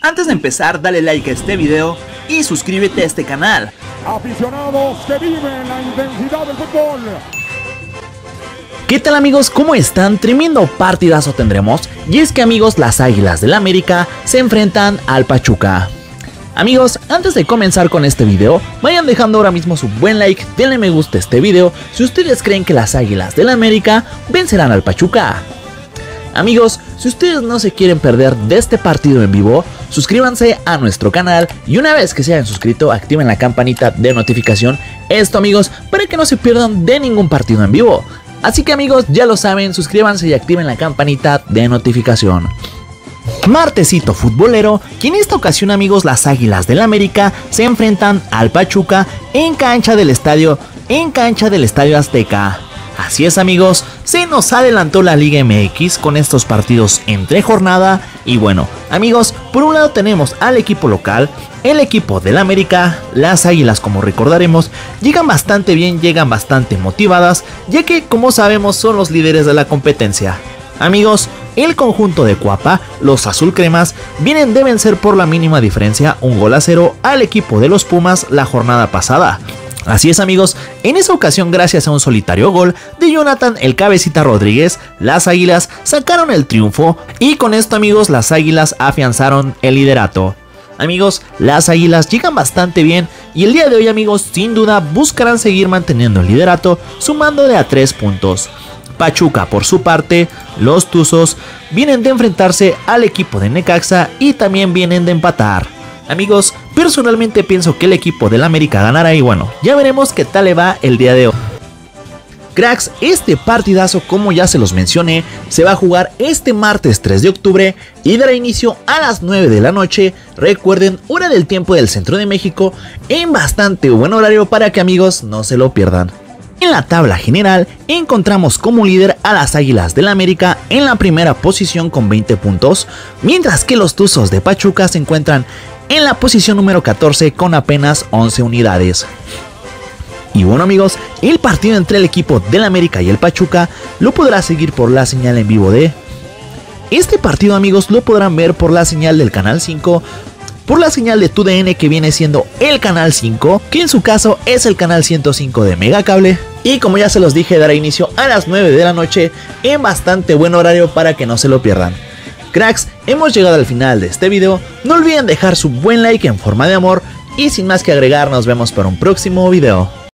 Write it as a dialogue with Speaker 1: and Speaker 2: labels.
Speaker 1: Antes de empezar, dale like a este video y suscríbete a este canal.
Speaker 2: Aficionados que viven la intensidad del fútbol.
Speaker 1: ¿Qué tal amigos? ¿Cómo están? Tremendo partidazo tendremos. Y es que amigos, las Águilas del América se enfrentan al Pachuca. Amigos, antes de comenzar con este video, vayan dejando ahora mismo su buen like, denle me gusta a este video si ustedes creen que las Águilas del América vencerán al Pachuca. Amigos, si ustedes no se quieren perder de este partido en vivo, suscríbanse a nuestro canal y una vez que se hayan suscrito, activen la campanita de notificación. Esto amigos, para que no se pierdan de ningún partido en vivo. Así que amigos, ya lo saben, suscríbanse y activen la campanita de notificación. Martesito futbolero, que en esta ocasión amigos las Águilas del América se enfrentan al Pachuca en cancha del estadio, en cancha del estadio Azteca. Así es amigos, se nos adelantó la Liga MX con estos partidos entre jornada y bueno, amigos, por un lado tenemos al equipo local, el equipo del América, las Águilas como recordaremos, llegan bastante bien, llegan bastante motivadas, ya que como sabemos son los líderes de la competencia. Amigos, el conjunto de Cuapa, los azul cremas, vienen de vencer por la mínima diferencia un gol a cero al equipo de los Pumas la jornada pasada. Así es amigos, en esa ocasión gracias a un solitario gol de Jonathan el Cabecita Rodríguez, las Águilas sacaron el triunfo y con esto amigos las Águilas afianzaron el liderato. Amigos, las Águilas llegan bastante bien y el día de hoy amigos sin duda buscarán seguir manteniendo el liderato sumándole a 3 puntos. Pachuca por su parte, los Tuzos vienen de enfrentarse al equipo de Necaxa y también vienen de empatar. Amigos, personalmente pienso que el equipo del América ganará y bueno, ya veremos qué tal le va el día de hoy. Cracks, este partidazo como ya se los mencioné, se va a jugar este martes 3 de octubre y dará inicio a las 9 de la noche, recuerden, hora del tiempo del centro de México, en bastante buen horario para que amigos no se lo pierdan. En la tabla general encontramos como líder a las Águilas del América en la primera posición con 20 puntos, mientras que los Tuzos de Pachuca se encuentran en la posición número 14 con apenas 11 unidades. Y bueno amigos, el partido entre el equipo del América y el Pachuca lo podrá seguir por la señal en vivo de... Este partido amigos lo podrán ver por la señal del canal 5, por la señal de TUDN que viene siendo el canal 5, que en su caso es el canal 105 de Megacable. Y como ya se los dije, dará inicio a las 9 de la noche en bastante buen horario para que no se lo pierdan. Cracks, hemos llegado al final de este video, no olviden dejar su buen like en forma de amor y sin más que agregar nos vemos para un próximo video.